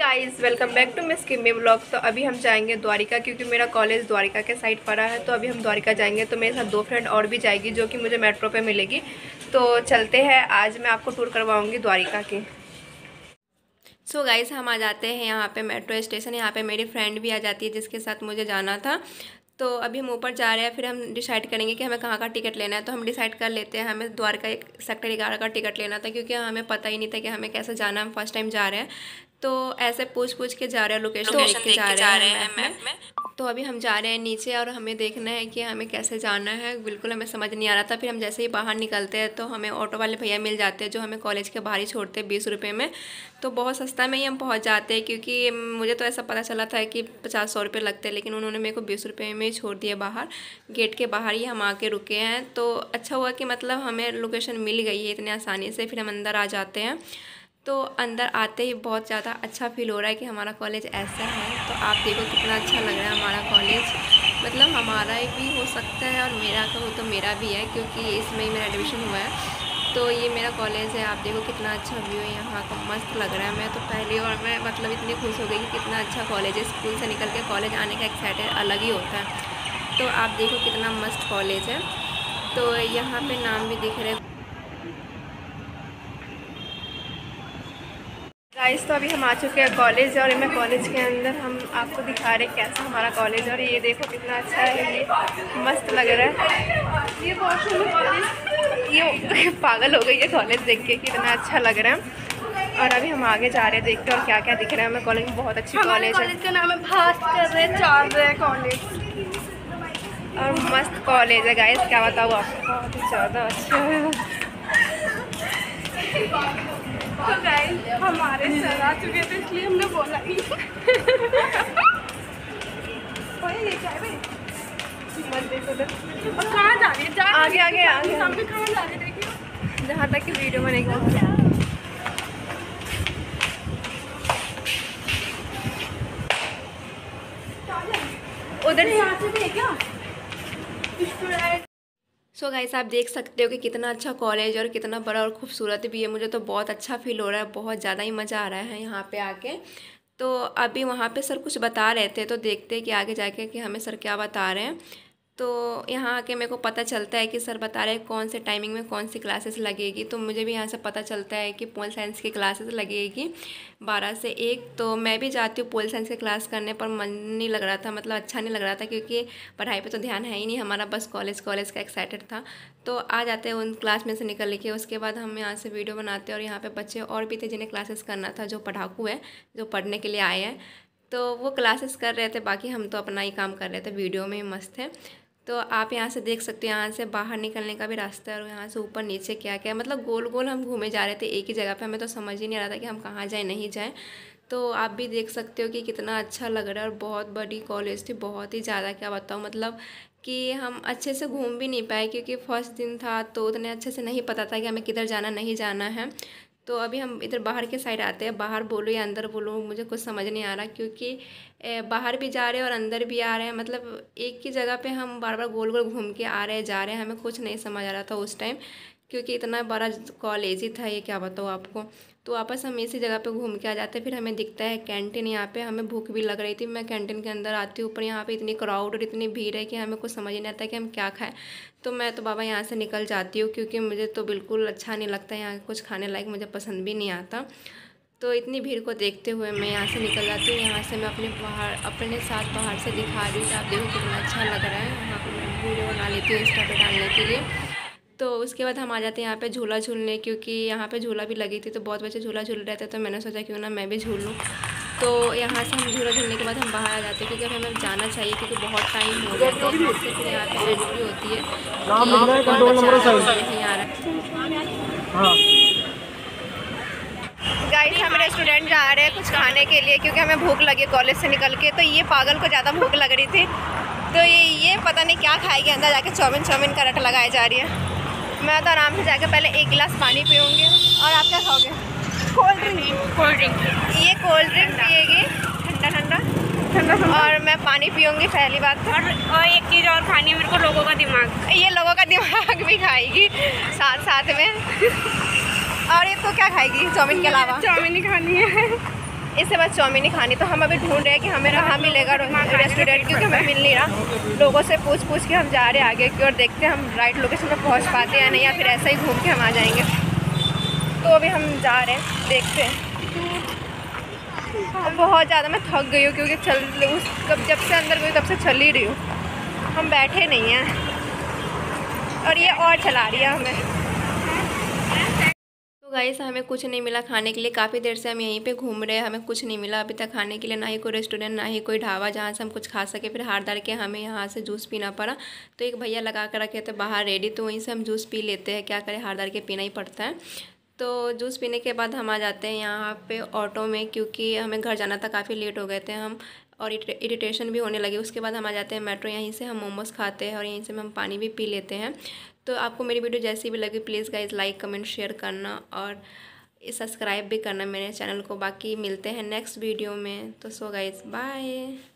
Guys welcome back to miss Kimi blog तो अभी हम जाएँगे द्वारिका, क्योंकि मेरा कॉलेज द्वारिका के साइड पड़ा है तो अभी हम द्वारिका जाएँगे तो मेरे साथ दो फ्रेंड और भी जाएगी, जो कि मुझे मेट्रो पे मिलेगी। तो चलते हैं, आज मैं आपको टूर करवाऊँगी द्वारिका की। सो so गाइस हम आ जाते हैं यहाँ पे मेट्रो स्टेशन यहाँ पे मेरी फ्रेंड भी आ जाती है, जिसके साथ मुझे जाना था। तो अभी हम ऊपर जा रहे हैं, फिर हम डिसाइड करेंगे कि हमें कहाँ का टिकट लेना है तो हम डिसाइड कर लेते हैं, हमें द्वारका, एक सेक्टर ग्यारह का टिकट लेना था, क्योंकि हमें पता ही नहीं था कि हमें कैसे जाना हम फ़र्स्ट टाइम जा रहे हैं। तो ऐसे पूछ पूछ के जा रहे हैं लोकेशन देख के जा रहे हैं मैप में। तो अभी हम जा रहे हैं नीचे और हमें देखना है कि हमें कैसे जाना है। बिल्कुल हमें समझ नहीं आ रहा था। फिर हम जैसे ही बाहर निकलते हैं तो हमें ऑटो वाले भैया मिल जाते हैं जो हमें कॉलेज के बाहर ही छोड़ते हैं बीस रुपये में। तो बहुत सस्ता में ही हम पहुँच जाते हैं क्योंकि मुझे तो ऐसा पता चला था कि पचास सौ रुपये लगते हैं लेकिन उन्होंने मेरे को बीस रुपये में ही छोड़ दिया बाहर। गेट के बाहर ही हम आके रुके हैं। तो अच्छा हुआ कि मतलब हमें लोकेशन मिल गई है इतने आसानी से। फिर हम अंदर आ जाते हैं। तो अंदर आते ही बहुत ज़्यादा अच्छा फील हो रहा है कि हमारा कॉलेज ऐसा है। तो आप देखो कितना अच्छा लग रहा है हमारा कॉलेज मतलब हमारा भी हो सकता है और मेरा का तो मेरा भी है, क्योंकि इसमें ही मेरा एडमिशन हुआ है। तो ये मेरा कॉलेज है, आप देखो कितना अच्छा व्यू है यहाँ का, मस्त लग रहा है। मैं तो पहले और मैं मतलब इतनी खुश हो गई कि कितना अच्छा कॉलेज है। स्कूल से निकल के कॉलेज आने का एक्साइटेड अलग ही होता है। तो आप देखो कितना मस्त कॉलेज है। तो यहाँ पे नाम भी दिख रहे गाइस तो अभी हम आ चुके हैं कॉलेज और मैं कॉलेज के अंदर हम आपको दिखा रहे हैं कैसा हमारा कॉलेज और ये देखो कितना अच्छा है ये मस्त लग रहा है। ये वॉशरूम कॉलेज ये पागल हो गई है कॉलेज देख के कितना अच्छा लग रहा है। और अभी हम आगे जा रहे हैं देखते और क्या क्या दिख रहा है। हमें कॉलेज में बहुत अच्छी कॉलेज है। कॉलेज का नाम है भास्कर चार रहे कॉलेज और मस्त कॉलेज है गाइस क्या बताऊँ आपको बहुत ही ज़्यादा अच्छा है। तो गाइस हमारे सर आ चुके थे इसलिए हमने बोला ही। देखो तो और कहाँ जा रही है? जा आगे आगे आगे। सामने कहाँ जा रही है देखिए। जहाँ तक कि वीडियो बनेगी उधर यहाँ से भी है क्या? सो so गाइस आप देख सकते हो कि कितना अच्छा कॉलेज और कितना बड़ा और खूबसूरत भी है। मुझे तो बहुत अच्छा फील हो रहा है, बहुत ज़्यादा ही मज़ा आ रहा है यहाँ पे आके। तो अभी वहाँ पे सर कुछ बता रहे थे तो देखते हैं कि आगे जाके कि हमें सर क्या बता रहे हैं। तो यहाँ आके मेरे को पता चलता है कि सर बता रहे हैं कौन से टाइमिंग में कौन सी क्लासेस लगेगी। तो मुझे भी यहाँ से पता चलता है कि पोल साइंस की क्लासेस लगेगी बारह से एक। तो मैं भी जाती हूँ पोल साइंस की क्लास करने पर मन नहीं लग रहा था मतलब अच्छा नहीं लग रहा था क्योंकि पढ़ाई पे तो ध्यान है ही नहीं, हमारा बस कॉलेज कॉलेज का एक्साइटेड था। तो आ जाते हैं उन क्लास में से निकल के, उसके बाद हम यहाँ से वीडियो बनाते हैं और यहाँ पर बच्चे और भी थे जिन्हें क्लासेस करना था, जो पढ़ाकू है, जो पढ़ने के लिए आए हैं। तो वो क्लासेस कर रहे थे, बाकी हम तो अपना ही काम कर रहे थे वीडियो में ही मस्त है। तो आप यहाँ से देख सकते हो, यहाँ से बाहर निकलने का भी रास्ता है और यहाँ से ऊपर नीचे क्या क्या है। मतलब गोल गोल हम घूमे जा रहे थे, एक ही जगह पे। हमें तो समझ ही नहीं आ रहा था कि हम कहाँ जाएँ, नहीं जाएँ। तो आप भी देख सकते हो कि कितना अच्छा लग रहा है और बहुत बड़ी कॉलेज थी, बहुत ही ज़्यादा, क्या बताऊँ। मतलब कि हम अच्छे से घूम भी नहीं पाए, क्योंकि फ़र्स्ट दिन था तो उतने अच्छे से नहीं पता था कि हमें किधर जाना, नहीं जाना है। तो अभी हम इधर बाहर के साइड आते हैं। बाहर बोलो या अंदर बोलो, मुझे कुछ समझ नहीं आ रहा क्योंकि बाहर भी जा रहे हैं और अंदर भी आ रहे हैं। मतलब एक ही जगह पे हम बार बार गोल गोल घूम के आ रहे हैं, जा रहे हैं। हमें कुछ नहीं समझ आ रहा था उस टाइम क्योंकि इतना बड़ा कॉलेज ही था ये, क्या बताओ आपको। तो वापस हम इसी जगह पे घूम के आ जाते फिर हमें दिखता है कैंटीन यहाँ पे। हमें भूख भी लग रही थी। मैं कैंटीन के अंदर आती हूँ। ऊपर यहाँ पे इतनी क्राउड और इतनी भीड़ है कि हमें कुछ समझ नहीं आता कि हम क्या खाएँ। तो मैं तो बाबा यहाँ से निकल जाती हूँ क्योंकि मुझे तो बिल्कुल अच्छा नहीं लगता यहाँ कुछ खाने लायक। मुझे पसंद भी नहीं आता। तो इतनी भीड़ को देखते हुए मैं यहाँ से निकल जाती हूँ। यहाँ से मैं अपने बाहर, अपने साथ बाहर से दिखा रही हूँ आप देखो कितना अच्छा लग रहा है। यहाँ पर मैं वीडियो बना लेती हूँ इंस्टा पर डालने के लिए। तो उसके बाद हम आ जाते हैं यहाँ पे झूला झूलने क्योंकि यहाँ पे झूला भी लगी थी तो बहुत बच्चे झूला झूल रहे थे तो मैंने सोचा क्यों ना मैं भी झूल लूँ। तो यहाँ से हम झूला झूलने के बाद हम बाहर आ जाते हैं क्योंकि हमें जाना चाहिए क्योंकि बहुत टाइम हो गया तो इससे फिर यहाँ पर एंट्री होती है। नहीं आ रहा गाइस हम रेस्टोरेंट जा रहे हैं कुछ खाने के लिए क्योंकि हमें भूख लगी कॉलेज से निकल के। तो ये पागल को ज़्यादा भूख लग रही थी। तो ये ये पता नहीं क्या खाएगी अंदर जाके चाउमिन चाउमिन का रट लगाई जा रही है। मैं तो आराम से जाकर पहले एक गिलास पानी पीऊँगी और आप क्या खाओगे? कोल्ड ड्रिंक कोल्ड ड्रिंक ये कोल्ड ड्रिंक पिएगी ठंडा ठंडा। ठंडा और मैं पानी पीऊँगी पहली बात तो। और, और एक चीज़ और खानी है मेरे को लोगों का दिमाग। ये लोगों का दिमाग भी खाएगी साथ साथ में। और ये तो क्या खाएगी चाउमीन के अलावा? चाउमीन ही खानी है। इससे बाद चाउमीन ही खानी। तो हम अभी ढूंढ रहे हैं कि हमें कहाँ मिलेगा रेस्टोरेंट क्योंकि हमें मिल नहीं रहा। लोगों से पूछ पूछ के हम जा रहे हैं आगे की और देखते हैं हम राइट लोकेशन पर पहुँच पाते हैं नहीं, या फिर ऐसा ही घूम के हम आ जाएँगे। तो अभी हम जा रहे हैं, देखते हैं। अब बहुत ज़्यादा मैं थक गई हूँ, क्योंकि चल, उस, कब, जब से अंदर गई तब से चल ही रही हूँ। हम बैठे नहीं हैं। और ये और चला रही है हमें। तो गाइस हमें कुछ नहीं मिला खाने के लिए। काफ़ी देर से हम यहीं पे घूम रहे हैं। हमें कुछ नहीं मिला अभी तक खाने के लिए। ना ही कोई रेस्टोरेंट ना ही कोई ढाबा जहाँ से हम कुछ खा सके। फिर हार डाल के हमें यहाँ से जूस पीना पड़ा। तो एक भैया लगा कर रखे थे बाहर रेडी तो वहीं से हम जूस पी लेते हैं। क्या करें, हार डाल के पीना ही पड़ता है। तो जूस पीने के बाद हम आ जाते हैं यहाँ पे ऑटो में, क्योंकि हमें घर जाना था, काफ़ी लेट हो गए थे हम। और इरिटेशन भी होने लगे। उसके बाद हम आ जाते हैं मेट्रो, यहीं से हम मोमोज़ खाते हैं और यहीं से हम पानी भी पी लेते हैं। तो आपको मेरी वीडियो जैसी भी लगी, please guys like, comment, share करना और सब्सक्राइब भी करना मेरे चैनल को। बाकी मिलते हैं नेक्स्ट वीडियो में। तो सो गाइज़ बाय।